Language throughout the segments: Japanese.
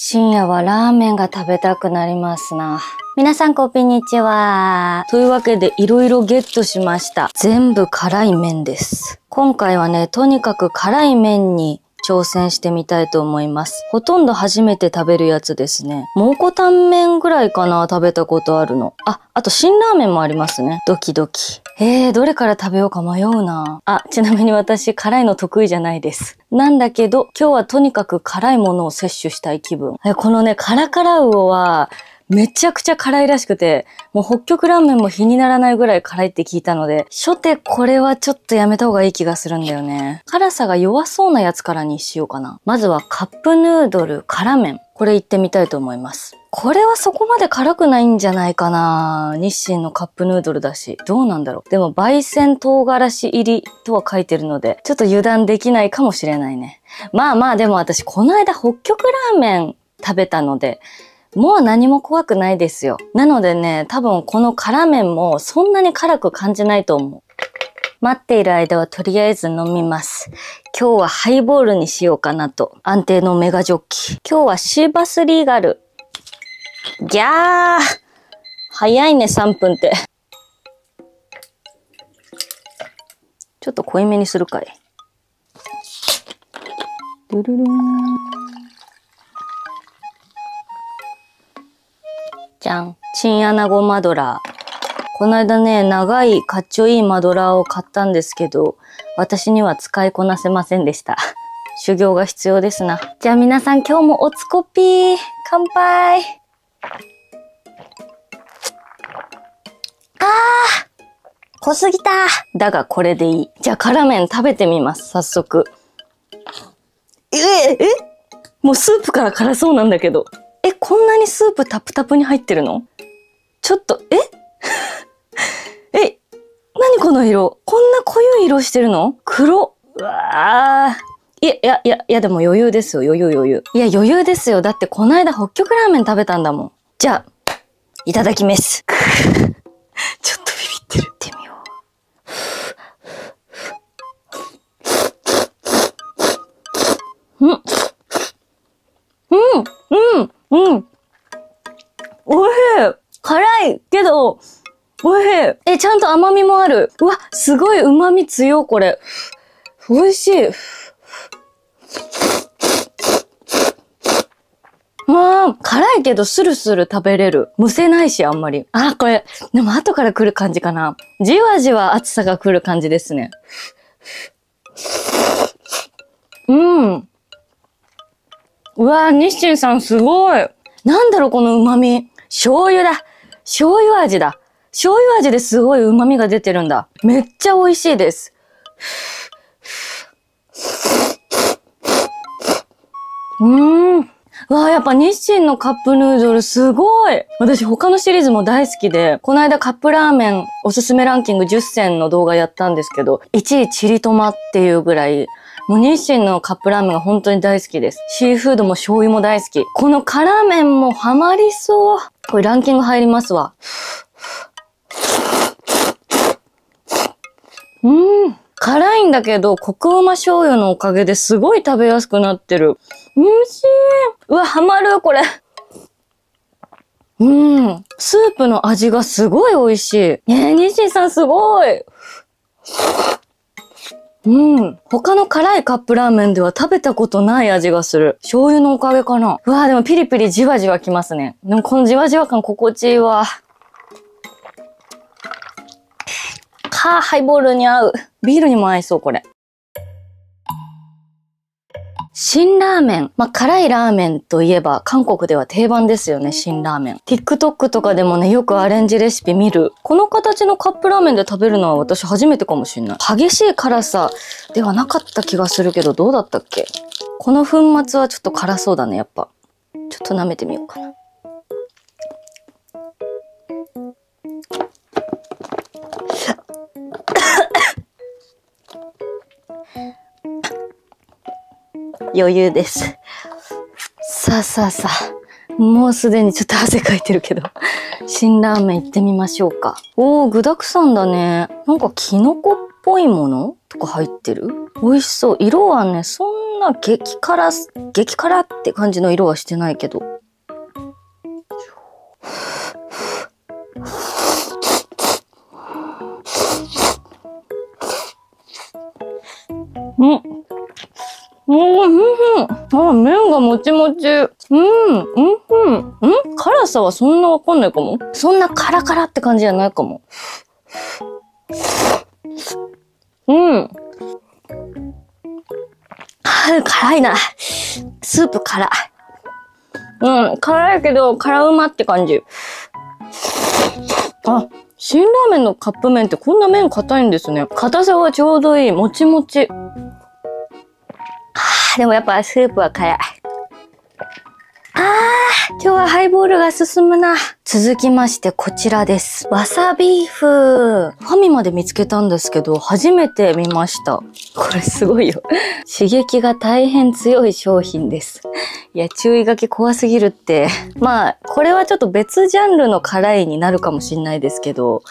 深夜はラーメンが食べたくなりますな。皆さんこんにちは。というわけでいろいろゲットしました。全部辛い麺です。今回はね、とにかく辛い麺に挑戦してみたいと思います。ほとんど初めて食べるやつですね。蒙古タンメンぐらいかな食べたことあるの。あ、あと辛ラーメンもありますね。ドキドキ。えー、どれから食べようか迷うな。あ、ちなみに私辛いの得意じゃないです。なんだけど、今日はとにかく辛いものを摂取したい気分。えこのね、カラカラウオは、めちゃくちゃ辛いらしくて、もう北極ラーメンも比にならないぐらい辛いって聞いたので、初手これはちょっとやめた方がいい気がするんだよね。辛さが弱そうなやつからにしようかな。まずはカップヌードル辛麺。これいってみたいと思います。これはそこまで辛くないんじゃないかな日清のカップヌードルだし。どうなんだろう。でも、焙煎唐辛子入りとは書いてるので、ちょっと油断できないかもしれないね。まあまあ、でも私、この間北極ラーメン食べたので、もう何も怖くないですよ。なのでね、多分この辛麺もそんなに辛く感じないと思う。待っている間はとりあえず飲みます。今日はハイボールにしようかなと。安定のメガジョッキ。今日はシーバスリーガル。ギャー早いね、3分って。ちょっと濃いめにするかい。ルルルン。じゃん。チンアナゴマドラー。この間ね、長いかっちょいいマドラーを買ったんですけど、私には使いこなせませんでした。修行が必要ですな。じゃあ皆さん今日もおつこぴー。乾杯。あー濃すぎただがこれでいい。じゃあ辛麺食べてみます。早速。え、え、もうスープから辛そうなんだけど。こんなにスープタプタプに入ってるの？ちょっと、え？え、何この色？こんな濃い色してるの？黒。うわー。いや、いや、いや、いや、でも余裕ですよ。余裕余裕。いや、余裕ですよ。だってこの間北極ラーメン食べたんだもん。じゃあ、いただきます。ちょっとビビってる。ってみよう。うん。うんうん。うん。おいしい。辛いけど、おいしい。え、ちゃんと甘みもある。うわ、すごい旨味強い、これ。美味しい。まあ、辛いけどスルスル食べれる。むせないし、あんまり。あ、これ、でも後から来る感じかな。じわじわ熱さが来る感じですね。うん。うわ日清さんすごい。なんだろう、この旨味。醤油だ。醤油味だ。醤油味ですごい旨味が出てるんだ。めっちゃ美味しいです。うーん。わあ、やっぱ日清のカップヌードルすごい私他のシリーズも大好きで、この間カップラーメンおすすめランキング10選の動画やったんですけど、1位チリトマっていうぐらい、もう日清のカップラーメンが本当に大好きです。シーフードも醤油も大好き。この辛麺もハマりそう。これランキング入りますわ。うん。辛いんだけど、コクうま醤油のおかげですごい食べやすくなってる。美味しい。うわ、ハマる、これ。うん。スープの味がすごい美味しい。えー、西さんすごい。うん。他の辛いカップラーメンでは食べたことない味がする。醤油のおかげかな。うわでもピリピリじわじわきますね。でもこのじわじわ感心地いいわ。かハイボールに合う。ビールにも合いそう、これ。辛ラーメン。まあ、辛いラーメンといえば、韓国では定番ですよね、辛ラーメン。TikTok とかでもね、よくアレンジレシピ見る。この形のカップラーメンで食べるのは私初めてかもしんない。激しい辛さではなかった気がするけど、どうだったっけ？この粉末はちょっと辛そうだね、やっぱ。ちょっと舐めてみようかな。余裕です。さあさあさあ。もうすでにちょっと汗かいてるけど。辛ラーメン行ってみましょうか。おー、具沢山だね。なんかキノコっぽいもの？とか入ってる？美味しそう。色はね、そんんな激辛、激辛って感じの色はしてないけど。あ、麺がもちもち。うん、うん、うん。ん？辛さはそんなわかんないかも。そんなカラカラって感じじゃないかも。うん。あ、辛いな。スープ辛。うん、辛いけど、辛うまって感じ。あ、辛ラーメンのカップ麺ってこんな麺硬いんですね。硬さがちょうどいい。もちもち。でもやっぱスープは辛い。あー、今日はハイボールが進むな。続きましてこちらです。わさビーフ。ファミマで見つけたんですけど、初めて見ました。これすごいよ。刺激が大変強い商品です。いや、注意書き怖すぎるって。まあ、これはちょっと別ジャンルの辛いになるかもしんないですけど、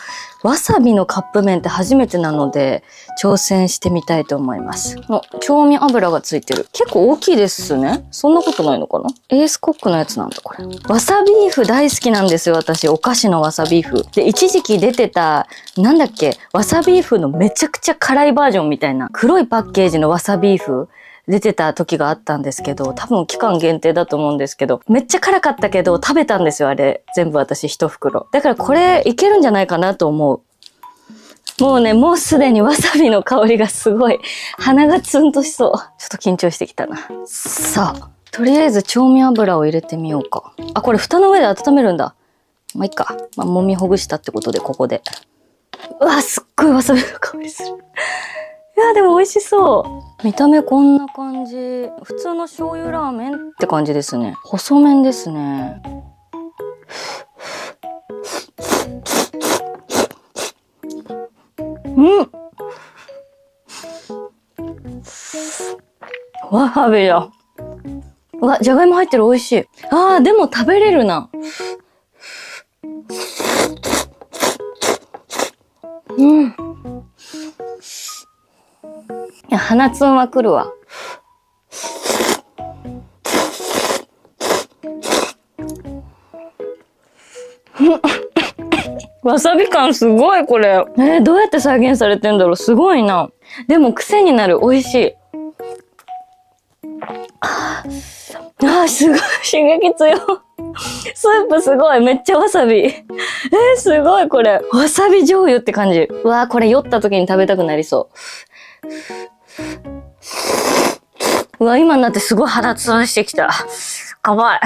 わさびのカップ麺って初めてなので、挑戦してみたいと思います。の調味油がついてる。結構大きいですね。そんなことないのかな？エースコックのやつなんだ、これ。わさビーフ大好きなんですよ、私。お菓子のわさビーフ。で、一時期出てた、なんだっけ、わさビーフのめちゃくちゃ辛いバージョンみたいな、黒いパッケージのわさビーフ。出てた時があったんですけど、多分期間限定だと思うんですけど、めっちゃ辛かったけど、食べたんですよ、あれ。全部私一袋。だからこれいけるんじゃないかなと思う。もうね、もうすでにわさびの香りがすごい、鼻がツンとしそう。ちょっと緊張してきたな。さあ、とりあえず調味油を入れてみようか。あ、これ蓋の上で温めるんだ。まあ、いっか。まあ、揉みほぐしたってことで、ここで。うわ、すっごいわさびの香りする。いや、でも美味しそう。見た目こんな感じ。普通の醤油ラーメンって感じですね。細麺ですね。うんわさびだ。うわ、じゃがいも入ってる美味しい。ああ、でも食べれるな。うん。いや、鼻つんは来るわ。わさび感すごいこれ。えー、どうやって再現されてんだろうすごいな。でも癖になる。美味しい。ああ、すごい。刺激強。スープすごい。めっちゃわさび。えー、すごいこれ。わさび醤油って感じ。うわー、これ酔った時に食べたくなりそう。うわ、今になってすごい肌つんしてきた。かわい。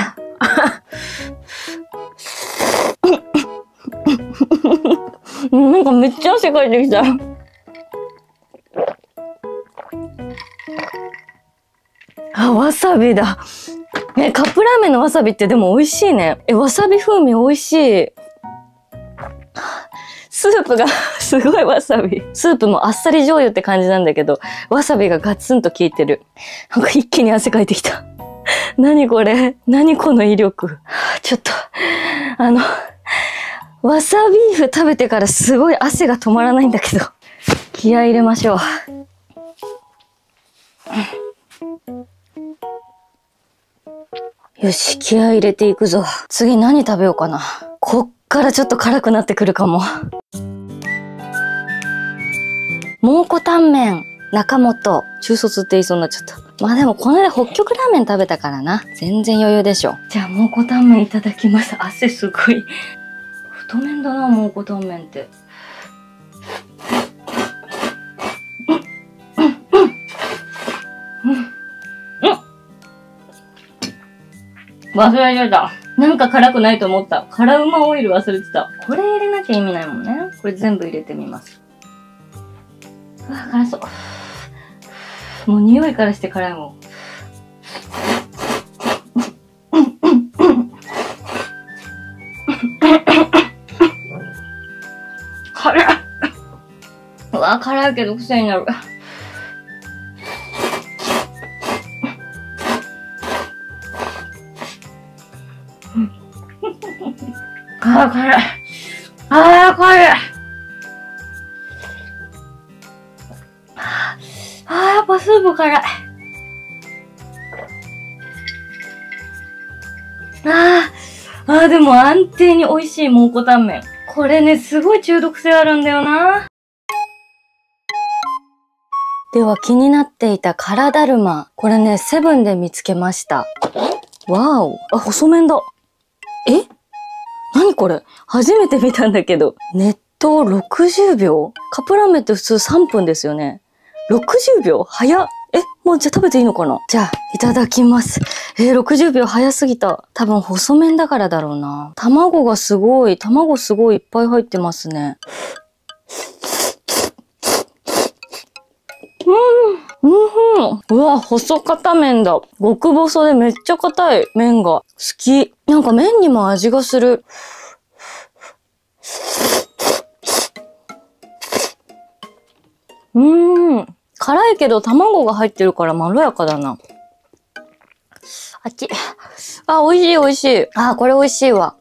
なんかめっちゃ汗かいてきた。あ、わさびだ。え、カップラーメンのわさびってでも美味しいね。え、わさび風味美味しい。スープが すごいわさび。スープもあっさり醤油って感じなんだけど、わさびがガツンと効いてる。なんか一気に汗かいてきた。何これ？何この威力？ちょっと、あの、わさビーフ食べてからすごい汗が止まらないんだけど、気合入れましょう。よし、気合入れていくぞ。次何食べようかな。こっからちょっと辛くなってくるかも。蒙古タンメン、中本。中卒って言いそうになっちゃった。まあでもこの間北極ラーメン食べたからな。全然余裕でしょ。じゃあ蒙古タンメンいただきます。汗すごい。太麺だな、蒙古タンメンって。忘れちゃった。なんか辛くないと思った。辛うまオイル忘れてた。これ入れなきゃ意味ないもんね。これ全部入れてみます。うわ、辛そう。もう匂いからして辛いもん。辛い。うわ、辛いけど癖になる。ああ、これ。ああ、これ。ああ、やっぱスープ辛い。ああ、ああ、でも安定に美味しい蒙古タンメン。これね、すごい中毒性あるんだよな。では気になっていた辛だるま。これね、セブンで見つけました。わお。あ、細麺だ。え？何これ？初めて見たんだけど。熱湯60秒？カップラーメンって普通3分ですよね。60秒？早っ。え、もうじゃあ食べていいのかな？じゃあ、いただきます。えー、60秒早すぎた。多分細麺だからだろうな。卵がすごい、卵すごいいっぱい入ってますね。うん、うん、うわ、細硬麺だ。極細でめっちゃ硬い麺が好き。なんか麺にも味がする。うーん。辛いけど卵が入ってるからまろやかだな。あっち。あ、美味しい美味しい。あ、これ美味しいわ。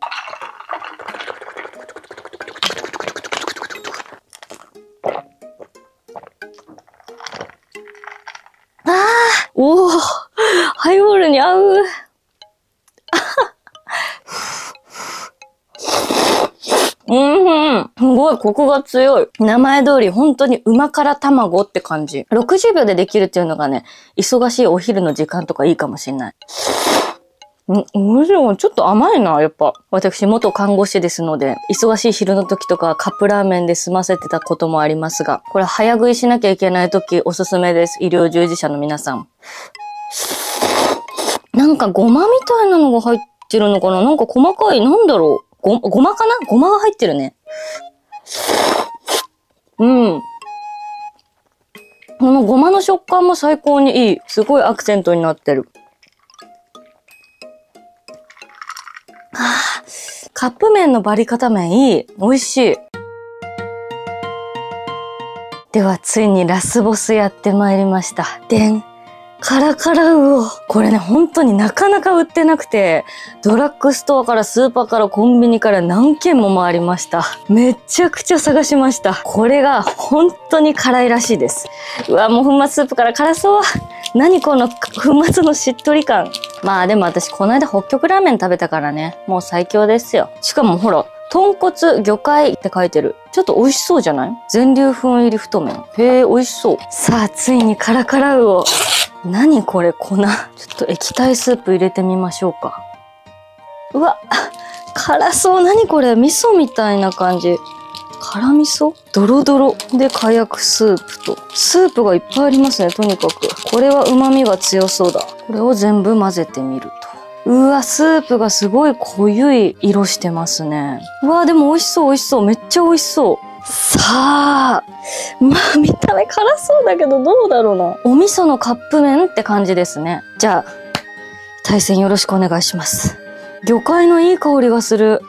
ごいコクが強い。名前通り本当に旨辛卵って感じ。60秒でできるっていうのがね、忙しいお昼の時間とかいいかもしんない。ん、むしろちょっと甘いな、やっぱ。私、元看護師ですので、忙しい昼の時とかカップラーメンで済ませてたこともありますが、これ早食いしなきゃいけない時おすすめです。医療従事者の皆さん。なんかごまみたいなのが入ってるのかな？なんか細かい、なんだろう。ご、ごまかな？ごまが入ってるね。うん。このごまの食感も最高にいい。すごいアクセントになってる。はあ、カップ麺のバリカタ麺いい。美味しい。では、ついにラスボスやってまいりました。でん。カラカラウオ。これね、本当になかなか売ってなくて、ドラッグストアからスーパーからコンビニから何軒も回りました。めちゃくちゃ探しました。これが本当に辛いらしいです。うわ、もう粉末スープから辛そう。何この粉末のしっとり感。まあでも私この間北極ラーメン食べたからね、もう最強ですよ。しかもほら、豚骨魚介って書いてる。ちょっと美味しそうじゃない？全粒粉入り太麺。へえ、美味しそう。さあ、ついにカラカラウオ。何これ粉？ちょっと液体スープ入れてみましょうか。うわ、辛そう。何これ？味噌みたいな感じ。辛味噌？ドロドロで火薬スープと。スープがいっぱいありますね、とにかく。これは旨味が強そうだ。これを全部混ぜてみると。うわ、スープがすごい濃ゆい色してますね。うわ、でも美味しそう美味しそう。めっちゃ美味しそう。さあ、まあ見た目辛そうだけどどうだろうな。お味噌のカップ麺って感じですね。じゃあ、対戦よろしくお願いします。魚介のいい香りがする。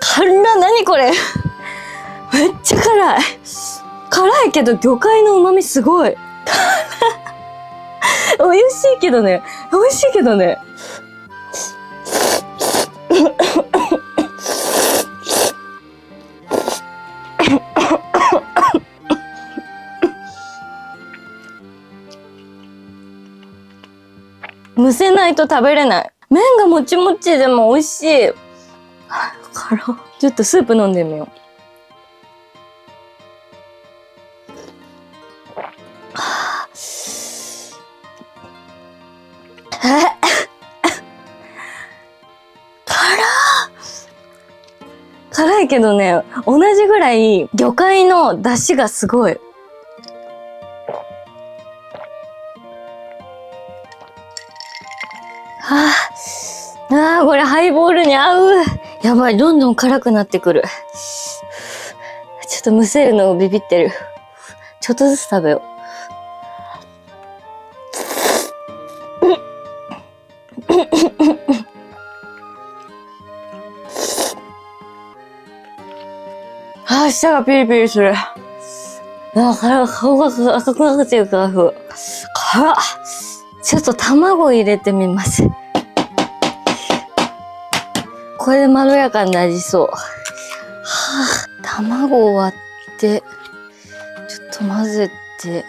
辛 何これめっちゃ辛い。辛いけど魚介の旨味すごい。美味しいけどね。美味しいけどね。むせないと食べれない。麺がもちもちでも美味しい。辛ちょっとスープ飲んでみよう。けどね、同じぐらい魚介の出汁がすごい。はあ、ああ、これハイボールに合う。やばい、どんどん辛くなってくる。ちょっとむせるのをビビってる。ちょっとずつ食べよう。舌がピリピリする。あ、顔、顔が赤くなってるから、辛っ。ちょっと卵入れてみます。これでまろやかになりそう。はあ、卵を割って、ちょっと混ぜて、ち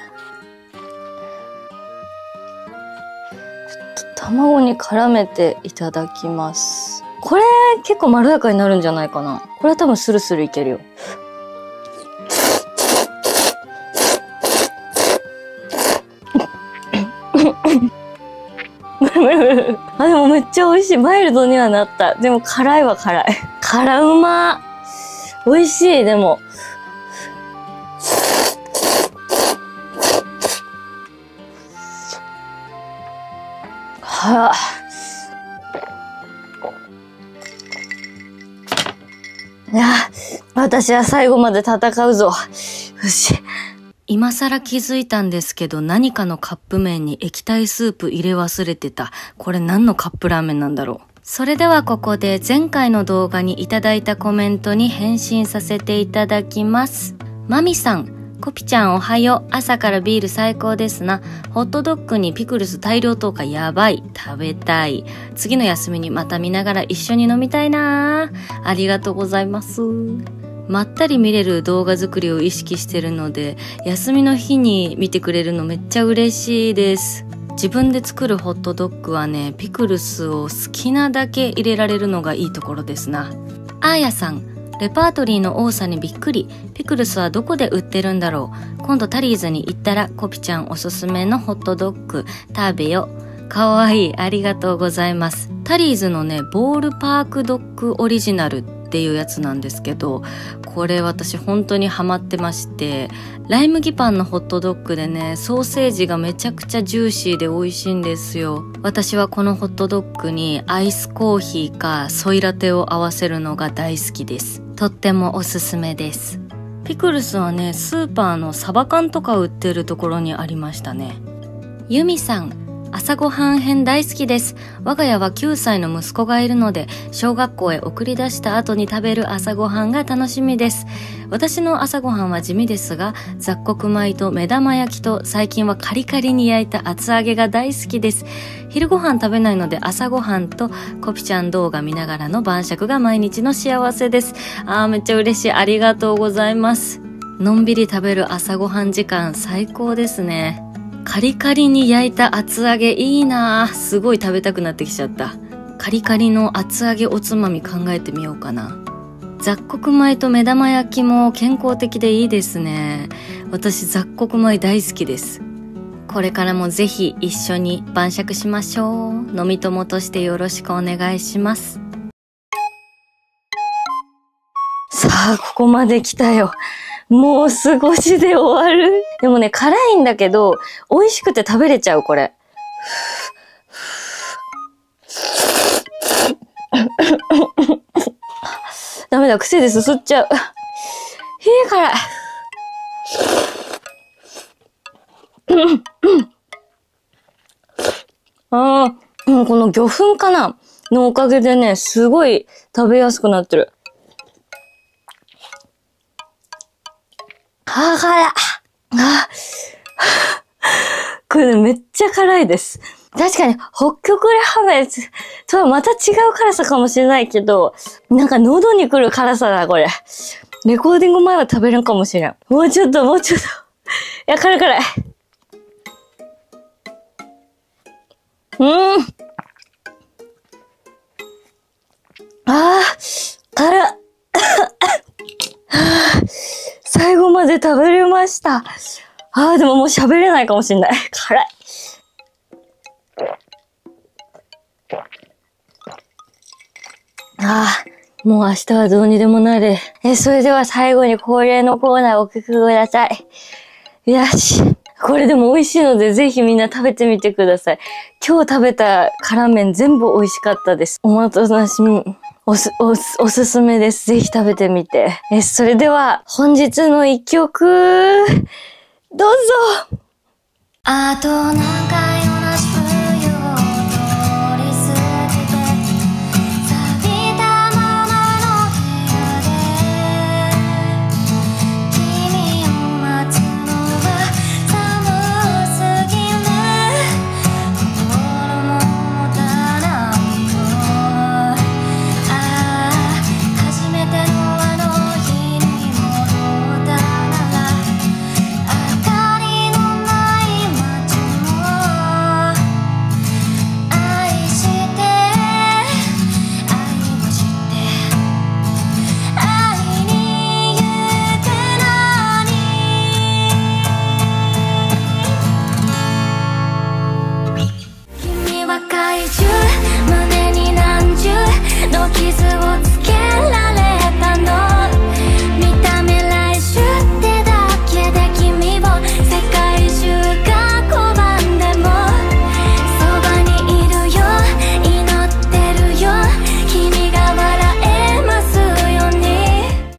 ょっと卵に絡めていただきます。これ結構まろやかになるんじゃないかな。これは多分スルスルいけるよ。あ、でもめっちゃ美味しい。マイルドにはなった。でも辛いは辛い。辛うま。美味しい、でも。はあ。いや、私は最後まで戦うぞ。よし。今更気づいたんですけど何かのカップ麺に液体スープ入れ忘れてた。これ何のカップラーメンなんだろう。それではここで前回の動画にいただいたコメントに返信させていただきます。マミさん、コピちゃんおはよう。朝からビール最高ですな。ホットドッグにピクルス大量投下やばい。食べたい。次の休みにまた見ながら一緒に飲みたいなありがとうございます。まったり見れる動画作りを意識してるので、休みの日に見てくれるのめっちゃ嬉しいです。自分で作るホットドッグはね、ピクルスを好きなだけ入れられるのがいいところですな。あーやさん、レパートリーの多さにびっくり。ピクルスはどこで売ってるんだろう今度タリーズに行ったらコピちゃんおすすめのホットドッグ食べよ。かわいい。ありがとうございます。タリーズのね、ボールパークドッグオリジナルっていうやつなんですけどこれ私本当にハマってましてライ麦パンのホットドッグでねソーセージがめちゃくちゃジューシーで美味しいんですよ。私はこのホットドッグにアイスコーヒーかソイラテを合わせるのが大好きです。とってもおすすめです。ピクルスはねスーパーのサバ缶とか売ってるところにありましたね。ユミさん朝ごはん編大好きです。我が家は9歳の息子がいるので、小学校へ送り出した後に食べる朝ごはんが楽しみです。私の朝ごはんは地味ですが、雑穀米と目玉焼きと最近はカリカリに焼いた厚揚げが大好きです。昼ごはん食べないので朝ごはんとコピちゃん動画見ながらの晩酌が毎日の幸せです。あーめっちゃ嬉しい。ありがとうございます。のんびり食べる朝ごはん時間最高ですね。カリカリに焼いた厚揚げいいなすごい食べたくなってきちゃった。カリカリの厚揚げおつまみ考えてみようかな。雑穀米と目玉焼きも健康的でいいですね。私雑穀米大好きです。これからもぜひ一緒に晩酌しましょう。飲み友としてよろしくお願いします。さあ、ここまで来たよ。もう少しで終わる。でもね、辛いんだけど、美味しくて食べれちゃう、これ。ダメだ、癖ですすっちゃう。ひえ辛い。ああ、う、この魚粉かな？のおかげでね、すごい食べやすくなってる。ああ、辛い。あこれめっちゃ辛いです。確かに、北極ラーメとはまた違う辛さかもしれないけど、なんか喉に来る辛さだ、これ。レコーディング前は食べるかもしれん。もうちょっと、もうちょっと。いや、辛い辛い。うーん。ああ、辛っ。まで食べれました。ああ、でももう喋れないかもしんない。辛い。ああ、もう明日はどうにでもなる。え、それでは最後に恒例のコーナーをお聞きください。よし。これでも美味しいのでぜひみんな食べてみてください。今日食べた辛麺全部美味しかったです。お待たせしみ。おす、おす、おすすめです。ぜひ食べてみて。え、それでは、本日の一曲、どうぞあと何回